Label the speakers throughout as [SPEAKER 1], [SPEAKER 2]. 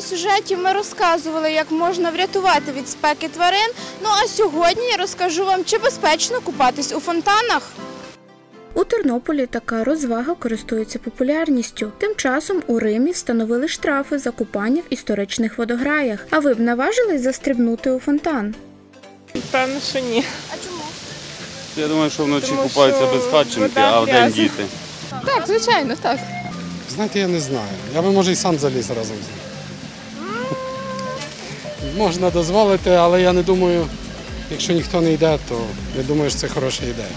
[SPEAKER 1] сюжетів ми розказували, як можна врятувати від спеки тварин. Ну а сьогодні я розкажу вам, чи безпечно купатись у фонтанах. У Тернополі така розвага користується популярністю. Тим часом у Римі встановили штрафи за купання в історичних водограях. А ви б наважились застрибнути у фонтан?
[SPEAKER 2] Певно, що ні.
[SPEAKER 1] А чому?
[SPEAKER 3] Я думаю, що вночі
[SPEAKER 2] Тому
[SPEAKER 3] купаються
[SPEAKER 2] що
[SPEAKER 3] без хатченки,
[SPEAKER 2] вода
[SPEAKER 3] а вдень
[SPEAKER 2] грязна.
[SPEAKER 3] діти.
[SPEAKER 2] Так, звичайно, так.
[SPEAKER 4] Знаєте, я не знаю. Я би може і сам заліз разом з ним. Можна дозволити, але я не думаю, якщо ніхто не йде, то не думаю, що це хороша ідея.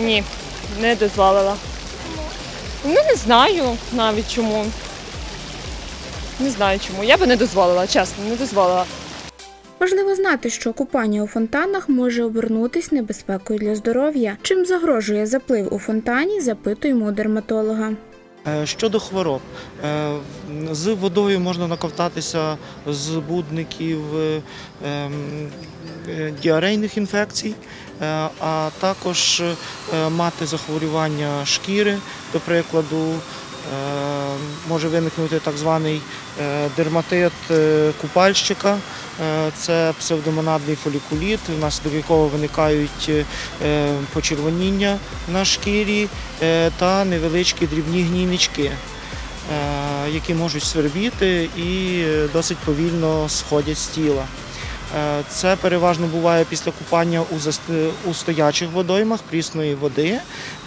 [SPEAKER 2] Ні, не дозволила. Ну, не знаю навіть чому. Не знаю чому. Я би не дозволила, чесно, не дозволила.
[SPEAKER 1] Важливо знати, що купання у фонтанах може обернутись небезпекою для здоров'я. Чим загрожує заплив у фонтані, запитуємо у дерматолога.
[SPEAKER 5] Е, Щодо хвороб, е, з водою можна наковтатися з будників е, ем, діарейних інфекцій, а також мати захворювання шкіри, до прикладу, може виникнути так званий е, дерматит е, купальщика. Е, Це псевдомонадний фолікуліт, внаслідок якого виникають е, почервоніння на шкірі е, та невеличкі дрібні гнійнички, е, які можуть свербіти і е, досить повільно сходять з тіла. Е, Це переважно буває після купання у, стоячих водоймах прісної води,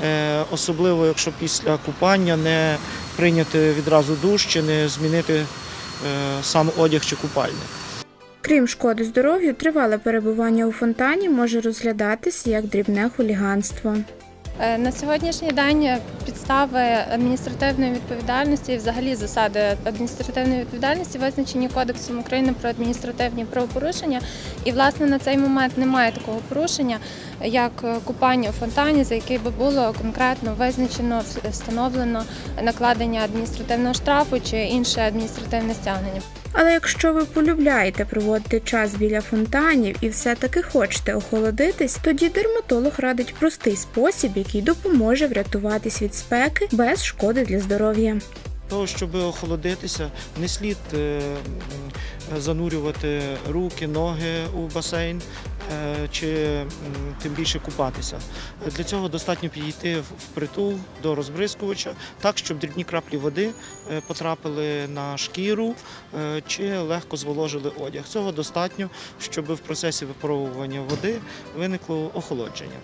[SPEAKER 5] е, особливо якщо після купання не прийняти відразу душ чи не змінити е, сам одяг чи купальник.
[SPEAKER 1] Крім шкоди здоров'ю, тривале перебування у фонтані може розглядатись як дрібне хуліганство.
[SPEAKER 6] На сьогоднішній день підстави адміністративної відповідальності і взагалі засади адміністративної відповідальності визначені Кодексом України про адміністративні правопорушення. І власне на цей момент немає такого порушення, як купання у фонтані, за який би було конкретно визначено, встановлено накладення адміністративного штрафу чи інше адміністративне стягнення.
[SPEAKER 1] Але якщо ви полюбляєте проводити час біля фонтанів і все-таки хочете охолодитись, тоді дерматолог радить простий спосіб, який допоможе врятуватись від спеки без шкоди для здоров'я.
[SPEAKER 5] того, щоб охолодитися, не слід е, занурювати руки, ноги у басейн чи тим більше купатися. Для цього достатньо підійти в- впритул до розбризкувача, так, щоб дрібні краплі води е, потрапили на шкіру е, чи легко зволожили одяг. Цього достатньо, щоб в процесі випаровування води виникло охолодження.